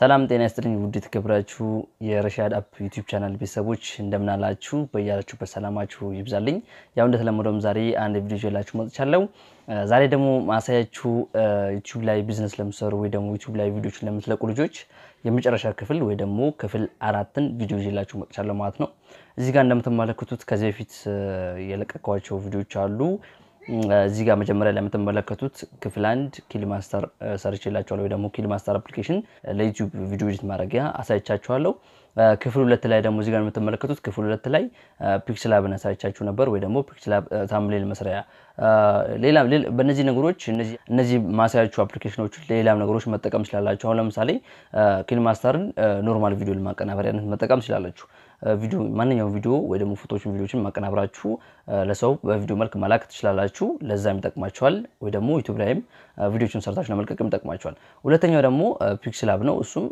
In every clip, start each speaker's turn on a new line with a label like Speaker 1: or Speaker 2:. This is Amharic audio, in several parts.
Speaker 1: ሰላም ጤና ይስጥልኝ ውድ የተከበራችሁ የረሻድ አፕ ዩቲዩብ ቻናል ቤተሰቦች እንደምናላችሁ በያላችሁበት ሰላማችሁ ይብዛልኝ። ያው እንደተለመደውም ዛሬ አንድ ቪዲዮ ይዤላችሁ መጥቻለሁ። ዛሬ ደግሞ ማሳያችሁ ዩቲዩብ ላይ ቢዝነስ ለምሰሩ ወይ ደግሞ ዩቲዩብ ላይ ቪዲዮችን ለምትለቁ ልጆች የመጨረሻ ክፍል ወይ ደግሞ ክፍል አራትን ቪዲዮ ይዤላችሁ መጥቻለሁ ማለት ነው። እዚህ ጋር እንደምትመለከቱት ከዚህ በፊት የለቀኳቸው ቪዲዮዎች አሉ። እዚህ ጋር መጀመሪያ ላይ የምትመለከቱት ክፍል አንድ ኪንማስተር ሰርቼላችኋለሁ ወይ ደግሞ ኪንማስተር application ለዩቲዩብ ቪዲዮ edit ማድረጊያ አሳይቻችኋለሁ። ክፍል ሁለት ላይ ደግሞ እዚህ ጋር የምትመለከቱት ክፍል ሁለት ላይ ፒክስላብን አሳይቻችሁ ነበር ወይ ደግሞ ፒክስላብ thumbnail መስሪያ ሌላ በእነዚህ ነገሮች እነዚህ ማሳያችሁ application ኖች ሌላም ነገሮች መጠቀም ስላላችሁ አሁን ለምሳሌ ኪንማስተርን normal ቪዲዮ ለማቀናበሪያነት መጠቀም ስላላችሁ ቪዲዮ ማንኛውም ቪዲዮ ወይ ደግሞ ፎቶዎችን ቪዲዮችን ማቀናብራችሁ ለሰው በቪዲዮ መልክ መላክ ትችላላችሁ። ለዛም ይጠቅማችኋል። ወይ ደግሞ ዩቲዩብ ላይም ቪዲዮችን ሰርታችሁ ለመልቀቅም ይጠቅማችኋል። ሁለተኛው ደግሞ ፒክስላብ ነው። እሱም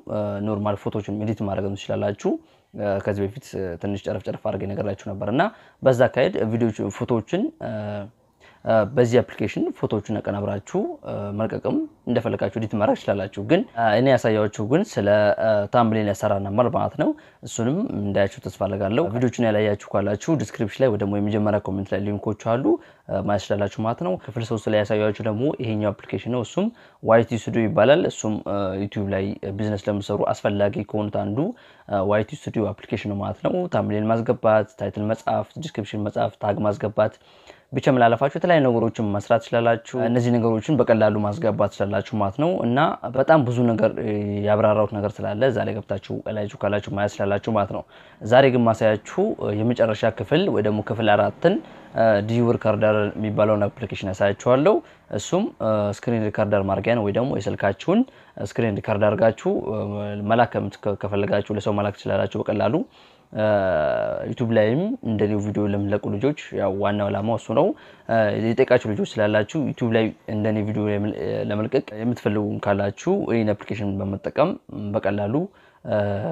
Speaker 1: normal ፎቶዎችን edit ማድረግ ትችላላችሁ። ከዚህ በፊት ትንሽ ጨረፍ ጨረፍ አድርጌ ነገራችሁ ነበር እና በዛ አካሄድ ፎቶዎችን በዚህ application ፎቶዎችን አቀናብራችሁ መልቀቅም እንደፈለጋችሁ edit ማድረግ ትችላላችሁ። ግን እኔ ያሳያችሁ ግን ስለ thumbnail አሰራር ነበር ማለት ነው። እሱንም እንዳያችሁ ተስፋ አደርጋለሁ። ቪዲዮችን ያላያችሁ ካላችሁ description ላይ ወይ ደግሞ የመጀመሪያ comment ላይ link ኦች አሉ ማየት ትችላላችሁ ማለት ነው። ክፍል ሶስት ላይ ያሳያችሁ ደግሞ ይሄኛው application ነው። እሱም ዋይቲ ስቱዲዮ ይባላል። እሱም ዩቲዩብ ላይ ቢዝነስ ለምሰሩ አስፈላጊ ከሆኑት አንዱ ዋይቲ ስቱዲዮ application ነው ማለት ነው። thumbnail ማስገባት፣ title መጻፍ፣ description መጻፍ፣ tag ማስገባት ብቻ መላለፋችሁ የተለያዩ ነገሮችን መስራት ትችላላችሁ። እነዚህ ነገሮችን በቀላሉ ማስገባት ትችላላችሁ ማለት ነው እና በጣም ብዙ ነገር ያብራራሁት ነገር ስላለ ላይ ገብታችሁ ቀላችሁ ካላችሁ ማየት ስላላችሁ ማለት ነው። ዛሬ ግን ማሳያችሁ የመጨረሻ ክፍል ወይ ደግሞ ክፍል አራትን ዲዩ ሪካርደር የሚባለውን application ያሳያችኋለሁ። እሱም screen recorder ማድረጊያ ነው ወይ ደግሞ የስልካችሁን screen record አድርጋችሁ መላክ ከፈለጋችሁ ለሰው መላክ ትችላላችሁ በቀላሉ ዩቲዩብ ላይም እንደ እኔው ቪዲዮ ለምትለቁ ልጆች ያው ዋናው ዓላማው እሱ ነው። የጠየቃችሁ ልጆች ስላላችሁ ዩቲዩብ ላይ እንደ እኔው ቪዲዮ ለመልቀቅ የምትፈልጉ ካላችሁ ይህን application በመጠቀም በቀላሉ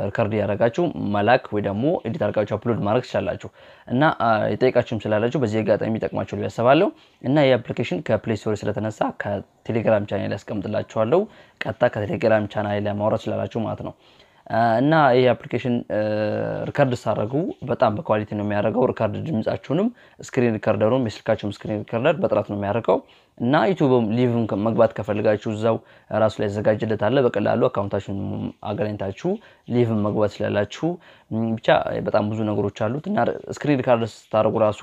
Speaker 1: record ያደረጋችሁ መላክ ወይ ደግሞ edit አድርጋችሁ upload ማድረግ ትችላላችሁ እና የጠየቃችሁም ስላላችሁ በዚህ አጋጣሚ ይጠቅማችሁ ብዬ እና ይህ application ከፕሌይ ስቶር ስለተነሳ ከቴሌግራም ቻናል ያስቀምጥላችኋለሁ። ቀጥታ ከቴሌግራም ቻናል ላይ ማውረድ ትችላላችሁ ማለት ነው። እና ይህ application record ስታደርጉ በጣም በ quality ነው የሚያደርገው። record ድምጻችሁንም screen recorder ኡም የስልካችሁም screen recorder በጥራት ነው የሚያደርገው። እና ዩቲዩብም live ም መግባት ከፈልጋችሁ እዛው ራሱ ላይ ያዘጋጀለት አለ። በቀላሉ account ኣችሁን አገናኝታችሁ live ም መግባት ስላላችሁ ብቻ በጣም ብዙ ነገሮች አሉት። እና screen record ስታደርጉ ራሱ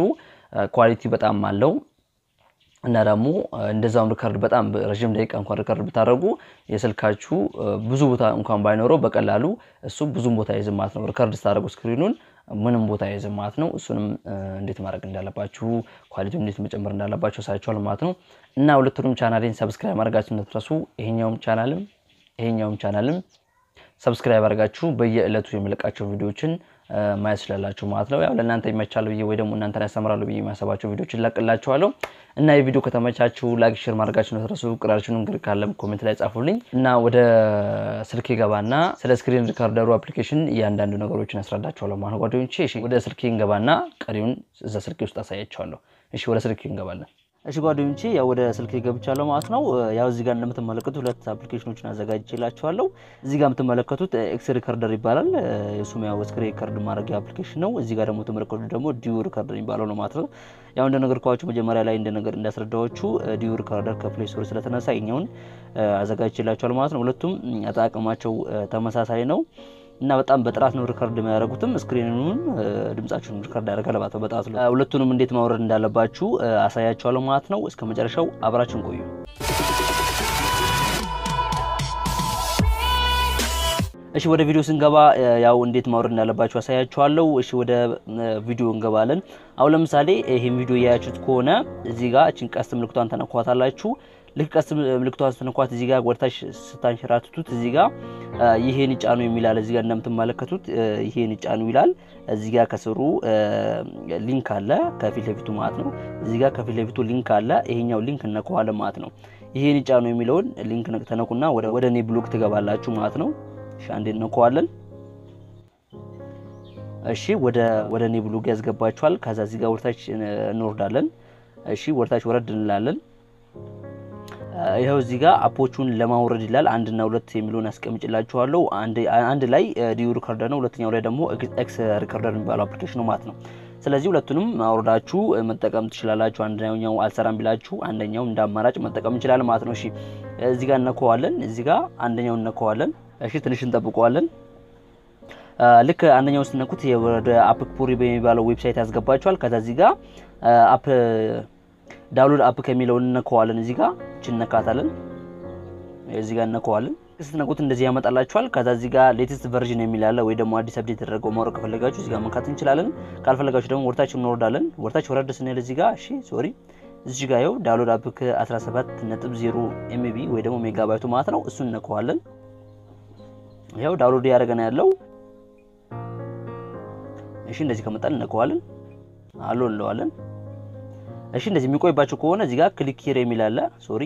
Speaker 1: quality በጣም አለው። እና ደግሞ እንደዛውም record በጣም ረዥም ደቂቃ እንኳን record ብታደርጉ የስልካችሁ ብዙ ቦታ እንኳን ባይኖረው በቀላሉ እሱ ብዙም ቦታ አይዝም ማለት ነው። record ስታደርጉ screen ኡን ምንም ቦታ አይዝም ማለት ነው። እሱንም እንዴት ማድረግ እንዳለባችሁ quality እንዴት መጨመር እንዳለባችሁ አሳያችኋለሁ ማለት ነው። እና ሁለቱንም channel ኤን subscribe ማድረጋችሁ እንዳትረሱ። ይሄኛውም ቻናልም ይሄኛውም channel ም subscribe አድርጋችሁ በየዕለቱ የምለቃቸው ቪዲዮዎችን ማየት ስላላችሁ ማለት ነው። ያው ለእናንተ ይመቻል ብዬ ወይ ደግሞ እናንተን ያስተምራሉ ብዬ የማስባቸው ቪዲዮችን እለቅላችኋለሁ እና ቪዲዮው ከተመቻችሁ like፣ share ማድረጋችሁ እንዳትረሱ ቅራችሁን እንግዲህ ካለም comment ላይ ጻፉልኝ እና ወደ ስልኬ ገባና ስለ screen recorder ኡ application እያንዳንዱ ነገሮችን ያስረዳችኋለሁ ማለት ጓደኞቼ። ወደ ስልኬ እንገባና ቀሪውን እዛ ስልኬ ውስጥ አሳያችኋለሁ። እሺ ወደ ስልኬ እንገባለን። እሺ ጓደኞቼ ያው ወደ ስልክ ገብቻለሁ ማለት ነው። ያው እዚህ ጋር እንደምትመለከቱት ሁለት application ኖችን አዘጋጅቼላችኋለሁ። እዚህ ጋር የምትመለከቱት ኤክስ ሪከርደር ይባላል። እሱም ያው screen record ማድረጊያ application ነው። እዚህ ጋር ደግሞ የምትመለከቱት ደግሞ ዲዩ ሪከርደር የሚባለው ነው ማለት ነው። ያው እንደነገርኳችሁ መጀመሪያ ላይ እንደነገር እንዳስረዳኋችሁ ዲዩ ሪከርደር ከፕሌይ ስቶር ስለተነሳ ይሄኛውን አዘጋጅቼላችኋለሁ ማለት ነው። ሁለቱም አጠቃቀማቸው ተመሳሳይ ነው። እና በጣም በጥራት ነው record የሚያደርጉትም screen ኡንም ድምጻችሁን record ያደርጋል ማለት በጥራት ነው። ሁለቱንም እንዴት ማውረድ እንዳለባችሁ አሳያችኋለሁ ማለት ነው። እስከ መጨረሻው አብራችሁን ቆዩ። እሺ ወደ ቪዲዮ ስንገባ ያው እንዴት ማውረድ እንዳለባችሁ አሳያችኋለሁ። እሺ ወደ ቪዲዮ እንገባለን። አሁን ለምሳሌ ይሄን ቪዲዮ እያያችሁት ከሆነ እዚህ ጋር እቺን ቀስት ምልክቷን ትነኳታላችሁ። ልክ ቀስት ምልክቷን ስትነኳት እዚህ ጋር ወደታች ስታንሸራትቱት እዚህ ጋር ይሄን ይጫኑ የሚላል እዚህ ጋር እንደምትመለከቱት ይሄን ይጫኑ ይላል። እዚህ ጋር ከስሩ link አለ ከፊት ለፊቱ ማለት ነው። እዚህ ጋር ከፊት ለፊቱ link አለ። ይሄኛው link እንነካዋለን ማለት ነው። ይሄን ይጫኑ የሚለውን link ትነኩና ወደ እኔ ብሎግ ትገባላችሁ ማለት ነው። እሺ አንዴ እንነካዋለን። እሺ ወደ ወደ እኔ ብሎግ ያስገባችኋል። ከዛ እዚህ ጋር ወደታች እንወርዳለን። እሺ ወደታች ወረድ እንላለን። ይኸው እዚህ ጋር app ኦቹን ለማውረድ ይላል አንድና ሁለት የሚለውን አስቀምጬላችኋለሁ። አንድ ላይ ዲዩ ሪከርደር ነው፣ ሁለተኛው ላይ ደግሞ ኤክስ ሪከርደር የሚባለው application ነው ማለት ነው። ስለዚህ ሁለቱንም አውርዳችሁ መጠቀም ትችላላችሁ። አንደኛው አልሰራም ቢላችሁ አንደኛው እንደ አማራጭ መጠቀም እንችላለን ማለት ነው። እሺ እዚህ ጋር እነከዋለን። እዚህ ጋር አንደኛው እነከዋለን። እሺ ትንሽ እንጠብቀዋለን። ልክ አንደኛው ስትነኩት ወደ app በሚባለው website ያስገባችኋል። ከዛ እዚህ ጋር app download app ከሚለው እነከዋለን። እዚህ ጋር እነካታለን። እዚህ ጋር እነከዋለን። ስትነኩት እንደዚህ ያመጣላችኋል። ከዛ እዚህ ጋር latest version የሚል ወይ ደግሞ አዲስ update የተደረገው ማውረድ ከፈለጋችሁ እዚህ ጋር መንካት እንችላለን። ካልፈለጋችሁ ደግሞ ወርታችን እንወርዳለን። ወርታችን ወረድ ስንል እዚህ ጋር እሺ sorry እዚህ ጋር ይኸው download app ከ17.0 MB ወይ ደግሞ ሜጋባይቱ ማለት ነው። እሱን እነከዋለን። ይኸው download ያደረገ ነው ያለው። እሺ እንደዚህ ከመጣል እነከዋለን። allow እንለዋለን። እሺ እንደዚህ የሚቆይባችሁ ከሆነ እዚህ ጋር click here የሚል sorry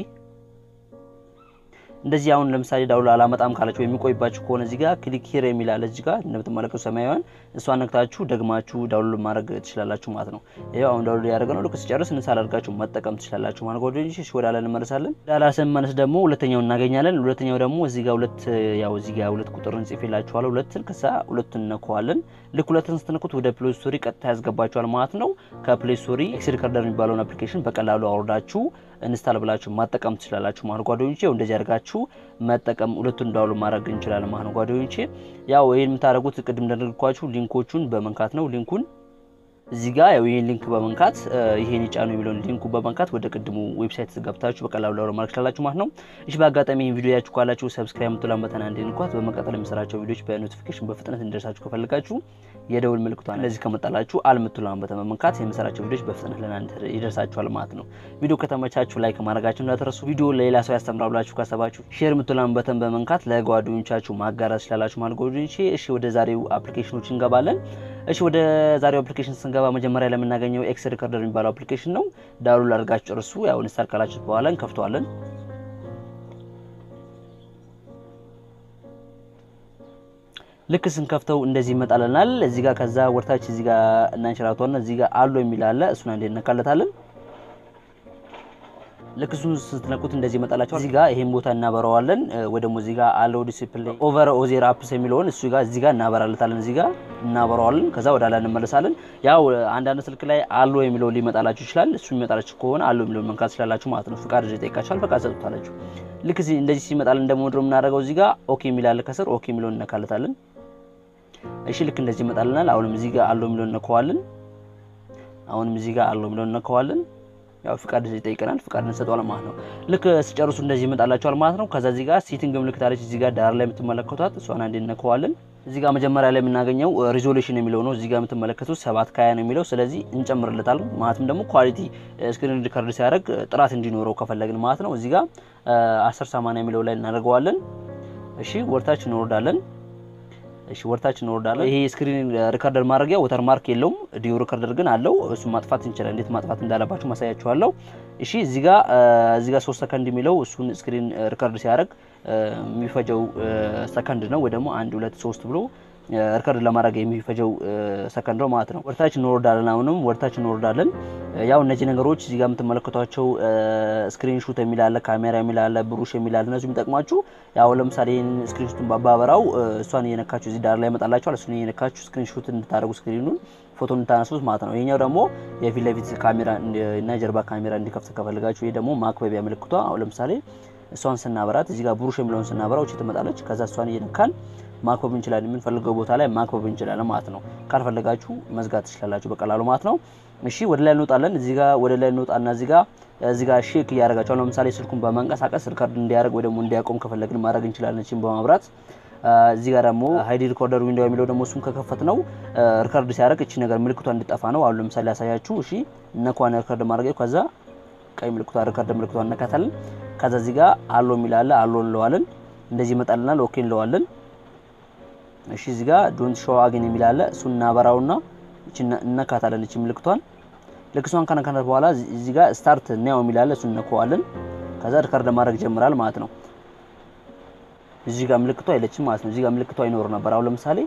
Speaker 1: እንደዚህ አሁን ለምሳሌ download አላመጣም ካላችሁ የሚቆይባችሁ ከሆነ እዚህ ጋር click here የሚል አለ እዚህ ጋር እንደምትመለከቱ ሰማያዊን እሷን ነክታችሁ ደግማችሁ download ማድረግ ትችላላችሁ ማለት ነው። ይሄው አሁን download ያደረገ ነው። ልክ ሲጨርስ install አድርጋችሁ መጠቀም ትችላላችሁ ማለት ነው። እሺ ወደ ኋላ እንመለሳለን። ወደ ኋላ ስንመለስ ደግሞ ሁለተኛው እናገኛለን። ሁለተኛው ደግሞ እዚህ ጋር ሁለት ያው እዚህ ጋር ሁለት ቁጥር እንጽፍላችኋለሁ። ሁለትን ከዛ ሁለቱን እንነካዋለን። ልክ ሁለትን ስትነኩት ወደ Play Store ቀጥታ ያስገባችኋል ማለት ነው። ከ Play Store XRecorder የሚባለውን አፕሊኬሽን በቀላሉ አውርዳችሁ install ብላችሁ መጠቀም ትችላላችሁ ማለት ጓደኞቼ። እንደዚህ አድርጋችሁ መጠቀም ሁለቱን download ማድረግ እንችላለን ማለት ጓደኞቼ። ያው ይሄን የምታደርጉት ቅድም እንደነገርኳችሁ ሊንኮቹን በመንካት ነው። ሊንኩን እዚህ ጋር ያው ይሄን link በመንካት ይሄን ይጫኑ የሚለውን ሊንኩ በመንካት ወደ ቅድሙ website ገብታችሁ በቀላሉ download ማድረግ ትችላላችሁ ማለት ነው። እሺ በአጋጣሚ ይሄን ቪዲዮ እያያችሁ ካላችሁ subscribe የምትሏን button እንድትነኳት በመቀጠል የምሰራቸው ቪዲዮዎች በ notification በፍጥነት እንዲደርሳችሁ ከፈልጋችሁ የደውል ምልክቷን እንደዚህ ከመጣላችሁ all የምትሏን button በመንካት የምሰራቸው ቪዲዮዎች በፍጥነት ለእናንተ ይደርሳችኋል ማለት ነው። ቪዲዮ ከተመቻችሁ like ማድረጋችሁ እንዳትረሱ። ቪዲዮ ለሌላ ሰው ያስተምራል ብላችሁ ካሰባችሁ share የምትሏን button በመንካት ለጓደኞቻችሁ ማጋራት ትችላላችሁ ማለት ጓደኞቼ። እሺ ወደ ዛሬው አፕሊኬሽኖች እንገባለን። እሺ ወደ ዛሬው application ስንገባ መጀመሪያ ለምናገኘው XRecorder የሚባለው አፕሊኬሽን ነው። download አድርጋችሁ ጨርሱ። ያው install ካላችሁ በኋላ እንከፍተዋለን። ልክ ስንከፍተው እንደዚህ ይመጣልናል። እዚህ ጋር ከዛ ወርታች እዚህ ጋር እናንሸራቷና እዚህ ጋር allow የሚል አለ። እሱን አንዴ እነካለታለን። ልክ እሱን ስትነኩት እንደዚህ ይመጣላችኋል። እዚህ ጋር ይሄን ቦታ እናበራዋለን ወይ ደግሞ እዚህ ጋር allow display over other apps የሚለውን እሱ ጋር እዚህ ጋር እናበራለታለን። እዚህ ጋር እናበራዋለን። ከዛ ወደ ኋላ እንመለሳለን። ያው አንዳንድ ስልክ ላይ allow የሚለው ሊመጣላችሁ ይችላል። እሱ የሚመጣላችሁ ከሆነ allow የሚለውን መንካት ትችላላችሁ ማለት ነው። ፍቃድ ይጠይቃችኋል። ፈቃድ ሰጡታላችሁ። ልክ እንደዚህ ሲመጣልን ደግሞ የምናደርገው? እዚህ ጋር OK የሚላለ ከስር OK የሚለውን እነካለታለን። እሺ ልክ እንደዚህ ይመጣልናል። አሁንም እዚህ ጋር allow የሚለውን እነካዋለን። አሁንም እዚህ ጋር allow የሚለውን እነካዋለን። ያው ፍቃድ ይጠይቀናል። ፍቃድ እንሰጠዋለን ማለት ነው። ልክ ሲጨርሱ እንደዚህ ይመጣላችኋል ማለት ነው። ከዛ እዚህ ጋር setting ምልክት አለች እዚህ ጋር ዳር ላይ የምትመለከቷት እሷን አንዴ እነካዋለን። እዚህ ጋር መጀመሪያ ላይ የምናገኘው resolution የሚለው ነው። እዚህ ጋር የምትመለከቱት ሰባት ከሀያ ነው የሚለው ስለዚህ እንጨምርለታል ማለትም ደግሞ quality screen record ሲያደርግ ጥራት እንዲኖረው ከፈለግን ማለት ነው። እዚህ ጋር አስር ሰማንያ የሚለው ላይ እናደርገዋለን። እሺ ወርታች እንወርዳለን። እሺ ወርታችን እንወርዳለን። ይሄ screen recorder ማድረጊያ watermark የለውም። DU Recorder ግን አለው። እሱን ማጥፋት እንችላለን። እንዴት ማጥፋት እንዳለባችሁ ማሳያችኋለሁ። እሺ እዚህ ጋር እዚህ ጋር 3 ሰከንድ የሚለው እሱን screen record ሲያደርግ የሚፈጀው ሰከንድ ነው ወይ ደግሞ 1 2 3 ብሎ record ለማድረግ የሚፈጀው ሰከንድ ነው ማለት ነው። ወርታች እንወርዳለን። አሁንም ወርታች እንወርዳለን። ያው እነዚህ ነገሮች እዚህ ጋር የምትመለከቷቸው screenshot የሚል አለ፣ ካሜራ የሚል አለ፣ brush የሚል አለ። እነሱ የሚጠቅሟችሁ ያው ለምሳሌ screenshot ን ባበራው እሷን እየነካችሁ እዚህ ዳር ላይ ያመጣላችኋል። እሱን እየነካችሁ screenshot እንድታደርጉ ስክሪኑን ፎቶ እንድታነሱት ማለት ነው። ይሄኛው ደግሞ የፊት ለፊት ካሜራ እና ጀርባ ካሜራ እንዲከፍት ከፈልጋችሁ፣ ይሄ ደግሞ ማክበቢያ ምልክቷ አሁን ለምሳሌ እሷን ስናበራት እዚህ ጋር brush የሚለውን ስናበራው እቺ ትመጣለች። ከዛ እሷን እየነካን ማክበብ እንችላለን። የምንፈልገው ቦታ ላይ ማክበብ እንችላለን ማለት ነው። ካልፈለጋችሁ መዝጋት ትችላላችሁ በቀላሉ ማለት ነው። እሺ ወደ ላይ እንወጣለን። እዚህ ጋር ወደ ላይ እንወጣና እዚህ ጋር እዚህ ጋር shake እያደረጋችሁ ለምሳሌ ስልኩን በማንቀሳቀስ record እንዲያደርግ ወይ ደግሞ እንዲያቆም ከፈለግን ማድረግ እንችላለን። እቺን በማብራት እዚህ ጋር ደግሞ hide recorder window የሚለው ደግሞ እሱን ከከፈት ነው record ሲያደርግ እቺ ነገር ምልክቷ እንድጠፋ ነው። አሁን ለምሳሌ ያሳያችሁ። እሺ እነኳን record ማድረግ ከዛ ቀይ ምልክቷ record ምልክቷ እነካታለን። ከዛ እዚህ ጋር allow የሚላለ allow እንለዋለን። እንደዚህ ይመጣልናል። OK እንለዋለን። እሺ እዚህ ጋር don't show again የሚላለ እሱን እናበራውና እነካታለን። እቺ ምልክቷን ልክ እሷን ከነካናት በኋላ እዚህ ጋር start now የሚላለ እሱን እነካዋለን። ከዛ record ማድረግ ጀምራል ማለት ነው። እዚህ ጋር ምልክቷ የለችም ማለት ነው። እዚህ ጋር ምልክቷ አይኖር ነበር። አሁን ለምሳሌ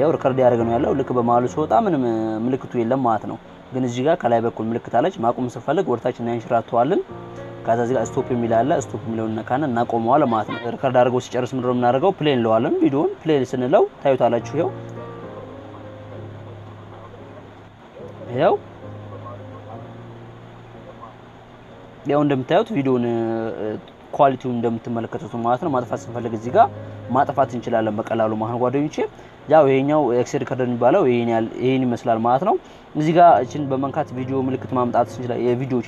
Speaker 1: ያው record ያደረገ ነው ያለው። ልክ በመሀሉ ሲወጣ ምንም ምልክቱ የለም ማለት ነው። ግን እዚህ ጋር ከላይ በኩል ምልክት አለች። ማቆም ስንፈልግ ወደታችን እናንሽራተዋለን። ከዛ እዚህ ጋር stop የሚል አለ። stop የሚለውን ነካና እናቆመዋል ማለት ነው። record አድርገው ሲጨርስ ምንድነው የምናደርገው? play ን እንለዋለን። ቪዲዮውን play ን ስንለው ታዩታላችሁ። ይኸው ይኸው ያው እንደምታዩት ቪዲዮውን ኳሊቲውን እንደምትመለከቱት ማለት ነው። ማጥፋት ስንፈልግ እዚህ ጋር ማጥፋት እንችላለን በቀላሉ ማለት ነው ጓደኞቼ። ያው ይሄኛው XRecorder የሚባለው ይሄን ይመስላል ማለት ነው። እዚህ ጋር እችን በመንካት ቪዲዮ ምልክት ማምጣት እንችላለን። የቪዲዮ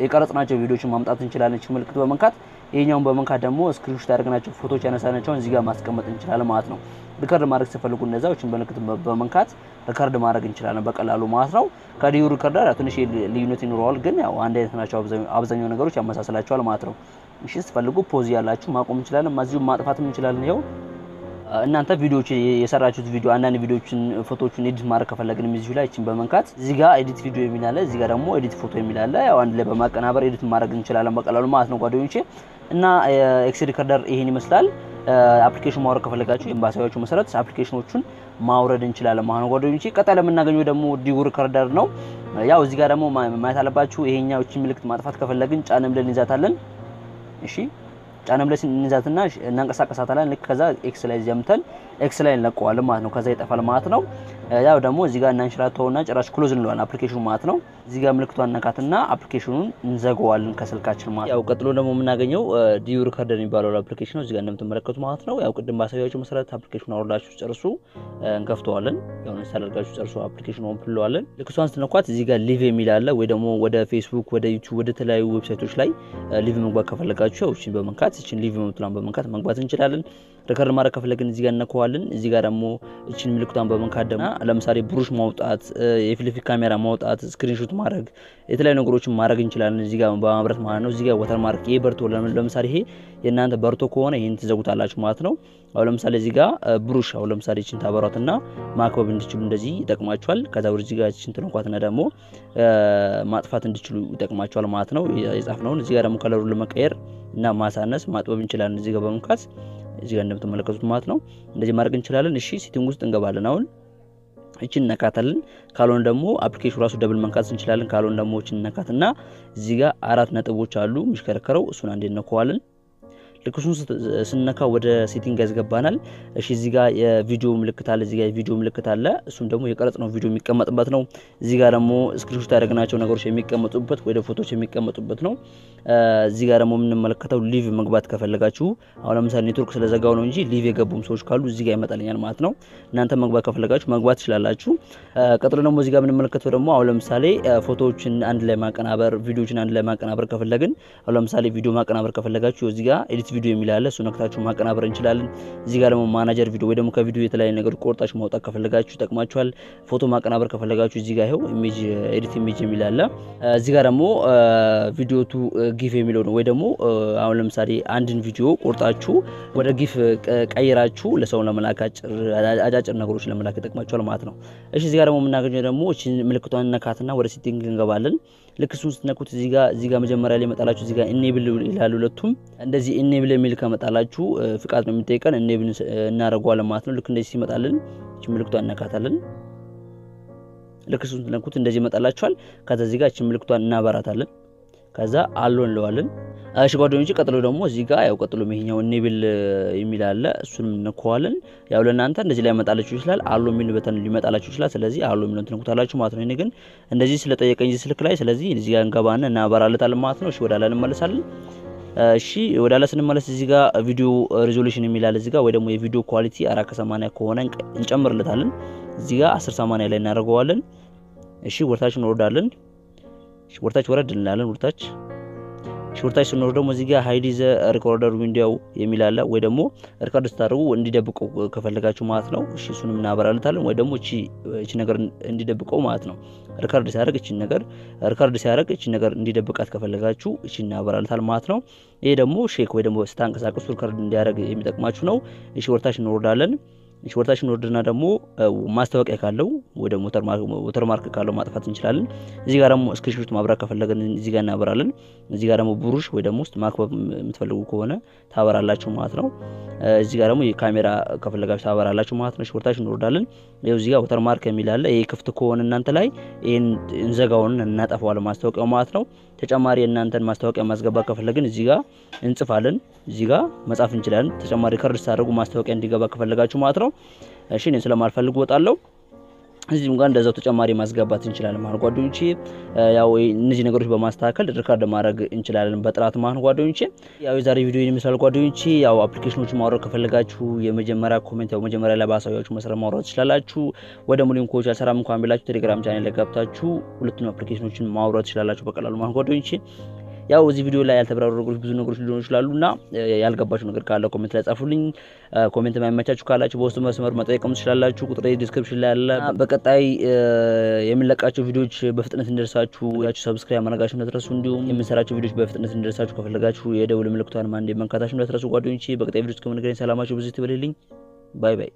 Speaker 1: የቀረጽናቸው ቪዲዮዎችን ማምጣት እንችላለን። እችን ምልክት በመንካት ይሄኛውን በመንካት ደግሞ screenshot ያደረግናቸው ፎቶዎች ያነሳናቸውን እዚህ ጋር ማስቀመጥ እንችላለን ማለት ነው። record ማድረግ ሲፈልጉ እነዛው እችን ምልክት በመንካት record ማድረግ እንችላለን በቀላሉ ማለት ነው። ከ DU Recorder ትንሽ ልዩነት ይኖረዋል፣ ግን ያው አንድ አይነት ናቸው። አብዛኛው ነገሮች ያመሳስላቸዋል ማለት ነው። እሺ ስትፈልጉ pause ያላችሁ ማቆም እንችላለን፣ እዚሁ ማጥፋትም እንችላለን። ይኸው እናንተ ቪዲዮዎች የሰራችሁት ቪዲዮ አንዳንድ ቪዲዮዎችን ፎቶዎችን edit ማድረግ ከፈለግን እዚሁ ላይ እቺን በመንካት እዚህ ጋር edit video የሚል አለ፣ እዚህ ጋር ደግሞ edit photo የሚል አለ። ያው አንድ ላይ በማቀናበር edit ማድረግ እንችላለን በቀላሉ ማለት ነው ጓደኞቼ። እና XRecorder ይሄን ይመስላል። application ማውረድ ከፈለጋችሁ እንዳሳየዋችሁ መሰረት አፕሊኬሽኖቹን ማውረድ እንችላለን ማለት ነው ጓደኞቼ። ቀጣይ ለምናገኘው ደግሞ DU Recorder ነው። ያው እዚህ ጋር ደግሞ ማየት አለባችሁ። ይሄኛው እቺ ምልክት ማጥፋት ከፈለግን ጫን ብለን እንይዛታለን። እሺ ጫን ብለን እንይዛትና እናንቀሳቀሳታለን። ልክ ከዛ X ላይ ወስደን X ላይ እንለቀዋለን ማለት ነው። ከዛ ይጠፋል ማለት ነው። ያው ደግሞ እዚህ ጋር እናንሽራተውና ጭራሽ close እንለዋለን አፕሊኬሽኑ ማለት ነው። እዚህ ጋር ምልክቷን ነካትና አፕሊኬሽኑን እንዘጋዋለን ከስልካችን ማለት ያው ቀጥሎ ደግሞ የምናገኘው DU Recorder የሚባለው አፕሊኬሽን ነው። እዚህ ጋር እንደምትመለከቱ ማለት ነው። ያው ቅድም ባሳያችሁ መሰረት አፕሊኬሽኑ አውርዳችሁ ጨርሱ እንከፍተዋለን። ያው አድርጋችሁ ጨርሱ አፕሊኬሽኑ on እንለዋለን። ልክ እሷን ስትነኳት እዚህ ጋር live የሚል አለ ወይ ደግሞ ወደ ፌስቡክ፣ ወደ ዩቲዩብ፣ ወደ ተለያዩ ዌብሳይቶች ላይ live መግባት ከፈለጋችሁ ያው እቺን በመንካት እቺን live የምትለዋን በመንካት መግባት እንችላለን። record ማድረግ ከፈለግን እዚህ ጋር እነከዋለን። እዚህ ደግሞ እቺን ምልክቷን በመንካት ደግሞ ለምሳሌ brush ማውጣት፣ የፊት ለፊት ካሜራ ማውጣት፣ screenshot ማድረግ፣ የተለያዩ ነገሮችን ማድረግ እንችላለን እዚህ ጋር በማምረት ማለት ነው። እዚህ watermark ይሄ በርቶ ለምሳሌ ይሄ የእናንተ በርቶ ከሆነ ይሄን ትዘጉታላችሁ ማለት ነው። አሁን ለምሳሌ እዚህ ጋር brush አሁን ለምሳሌ እቺን ታበሯትና ማክበብ እንዲችሉ እንደዚህ ይጠቅማችኋል። ከዛ ወደ እዚህ ጋር እቺን ትነኳትና ደግሞ ማጥፋት እንዲችሉ ይጠቅማችኋል ማለት ነው። የጻፍነውን እዚህ ደግሞ ከለሩን ለመቀየር እና ማሳነስ ማጥበብ እንችላለን እዚህ በመንካት እዚህ ጋር እንደምትመለከቱት ማለት ነው። እንደዚህ ማድረግ እንችላለን። እሺ setting ውስጥ እንገባለን። አሁን እችን እነካታለን። ካልሆነ ደግሞ አፕሊኬሽኑ ራሱ double መንካት እንችላለን። ካልሆነ ደግሞ እችን እነካትና እዚህ ጋር አራት ነጥቦች አሉ የሚሽከረከረው እሱን አንዴ እነከዋለን። ልክ እሱን ስነካ ወደ setting ያስገባናል። እሺ እዚህ ጋር የቪዲዮ ምልክት አለ። እዚህ ጋር የቪዲዮ ምልክት አለ። እሱም ደግሞ የቀረጽነው ቪዲዮ የሚቀመጥበት ነው። እዚህ ጋር ደግሞ screenshot ያደረግናቸው ነገሮች የሚቀመጡበት ወይ ፎቶዎች የሚቀመጡበት ነው። እዚህ ጋር ደግሞ የምንመለከተው live መግባት ከፈለጋችሁ አሁን ለምሳሌ ኔትወርክ ስለዘጋው ነው እንጂ live የገቡም ሰዎች ካሉ እዚህ ጋር ይመጣልኛል ማለት ነው። እናንተ መግባት ከፈለጋችሁ መግባት ትችላላችሁ። ቀጥሎ ደግሞ እዚህ ጋር የምንመለከተው ደግሞ አሁን ለምሳሌ ፎቶዎችን አንድ ላይ ማቀናበር፣ ቪዲዮዎችን አንድ ላይ ማቀናበር ከፈለግን አሁን ለምሳሌ ቪዲዮ ማቀናበር ከፈለጋችሁ እዚህ ጋር edit video የሚል አለ። እሱ ነክታችሁ ማቀናበር እንችላለን። እዚህ ጋር ደግሞ manager video ወይ ደግሞ ከቪዲዮ የተለያዩ ነገር ቆርጣችሁ ማውጣት ከፈለጋችሁ ይጠቅማችኋል። ፎቶ ማቀናበር ከፈለጋችሁ እዚህ ጋር ይኸው image edit image የሚል አለ። እዚህ ጋር ደግሞ video to GIF የሚለው ነው። ወይ ደግሞ አሁን ለምሳሌ አንድን ቪዲዮ ቆርጣችሁ ወደ GIF ቀይራችሁ ለሰው ለመላክ አጫጭር ነገሮች ለመላክ ይጠቅማችኋል ማለት ነው። እሺ እዚህ ጋር ደግሞ የምናገኘው ደግሞ ምልክቷን ነካትና ወደ setting እንገባለን። ልክ እሱን ስትነኩት እዚህ ጋር መጀመሪያ ላይ ይመጣላችሁ። እዚህ enable ይላሉ ሁለቱም። እንደዚህ enable የሚል ከመጣላችሁ ፍቃድ ነው የሚጠይቀን። enable እናደርገዋለን ማለት ነው። ልክ እንደዚህ ሲመጣልን እቺ ምልክቷን እነካታለን። ልክ እሱን ስትነኩት እንደዚህ ይመጣላችኋል። ከዛ ጋር እቺ ምልክቷን እናበራታለን። ከዛ allow እንለዋለን። እሺ ጓደኞች፣ ቀጥሎ ደግሞ እዚህ ጋር ያው ቀጥሎ ይሄኛው enable የሚል አለ። እሱንም እንነካዋለን። ያው ለእናንተ እንደዚህ ላይ መጣላችሁ ይችላል። allow የሚል button ሊመጣላችሁ ይችላል። ስለዚህ allow የሚለውን ትነኩታላችሁ ማለት ነው። እኔ ግን እንደዚህ ስለጠየቀኝ ስልክ ላይ ስለዚህ እዚህ ጋር እንገባና እናበራለታለን ማለት ነው። እሺ ወደ ኋላ እንመለሳለን። እሺ ወደ ኋላ ስንመለስ እዚህ ጋር video resolution ይላል እዚህ ጋር ወይ ደግሞ የቪዲዮ quality አራት ከሰማንያ ከሆነ እንጨምርለታለን። እዚህ ጋር 10 ሰማንያ ላይ እናደርገዋለን። እሺ ወደ ታች እንወርዳለን። ወደ ታች ወረድ እንላለን። ወደ ታች ወደ ታች ስንወርድ ደግሞ እዚህ ጋር hide the recorder window የሚል አለ። ወይ ደግሞ record ስታደርጉ እንዲደብቀው ከፈለጋችሁ ማለት ነው። እሺ እሱንም እናበራለታለን። ወይ ደግሞ እቺ ነገር እንዲደብቀው ማለት ነው። record ሲያደርግ እቺ ነገር record ሲያደርግ እቺ ነገር እንዲደብቃት ከፈለጋችሁ እቺ እናበራለታል ማለት ነው። ይሄ ደግሞ shake ወይ ደግሞ ስታንቀሳቀሱ record እንዲያደርግ የሚጠቅማችሁ ነው። እሺ ወደ ታች እንወርዳለን። እሺ ወደ ታች እንወርድና ደግሞ ማስታወቂያ ካለው ወይ watermark ካለው ማጥፋት እንችላለን። እዚህ ጋር ደግሞ screenshot ማብራት ከፈለገን እዚህ ጋር እናበራለን። እዚህ ጋር ደግሞ brush ወይ ደግሞ ውስጥ ማክበብ የምትፈልጉ ከሆነ ታበራላችሁ ማለት ነው። እዚህ ጋር ደግሞ የካሜራ ከፈለጋችሁ ታበራላችሁ ማለት ነው። እሺ ወደ ታች እንወርዳለን። ይኸው እዚህ ጋር watermark የሚል አለ። ይሄ ክፍት ከሆነ እናንተ ላይ ይሄን እንዘጋውን እናጠፋዋለን ማስታወቂያው ማለት ነው። ተጨማሪ የእናንተን ማስታወቂያ ማስገባት ከፈለግን እዚህ ጋር እንጽፋለን። እዚህ ጋር መጻፍ እንችላለን። ተጨማሪ record ስታደርጉ ማስታወቂያ እንዲገባ ከፈለጋችሁ ማለት ነው። እሺ እኔ ስለማልፈልግ ወጣለሁ። እዚህም ጋር እንደዛው ተጨማሪ ማስገባት እንችላለን ማለት ጓደኞቼ። ያው እነዚህ ነገሮች በማስተካከል record ማድረግ እንችላለን በጥራት ማለት ጓደኞቼ። ያው የዛሬ ቪዲዮ ይመስላል ጓደኞቼ። ያው አፕሊኬሽኖች ማውረድ ከፈለጋችሁ የመጀመሪያ comment ያው መጀመሪያ ላይ ባሳያችሁ መሰረት ማውረድ ትችላላችሁ። ወይ ደግሞ ሊንኮች አልሰራም እንኳን ቢላችሁ ቴሌግራም ቻናል ላይ ገብታችሁ ሁለቱም አፕሊኬሽኖችን ማውረድ ትችላላችሁ በቀላሉ ማለት ጓደኞቼ። ያው እዚህ ቪዲዮ ላይ ያልተብራሩ ነገሮች ብዙ ነገሮች ሊሆኑ ይችላሉ እና ያልገባችሁ ነገር ካለ comment ላይ ጻፉልኝ። comment የማይመቻችሁ ካላችሁ በውስጥ መስመር መጠየቅም ትችላላችሁ። ቁጥሬ description ላይ አለ። በቀጣይ የምንለቃቸው ቪዲዮዎች በፍጥነት እንዲደርሳችሁ ያው subscribe ማድረጋችሁ እንዳትረሱ። እንዲሁም የምንሰራቸው ቪዲዮዎች በፍጥነት እንዲደርሳችሁ ከፈለጋችሁ የደውል ምልክቷን አንዴ መንካታችሁ እንዳትረሱ ጓደኞቼ። በቀጣይ ቪዲዮ እስከምንገናኝ ሰላማችሁ ብዝት ይበልልኝ። bye bye።